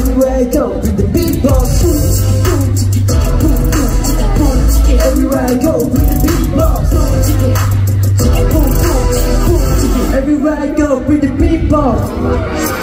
Everywhere I go, with the big boss. Everywhere I go, with the big boss. Everywhere I go, with the big boss.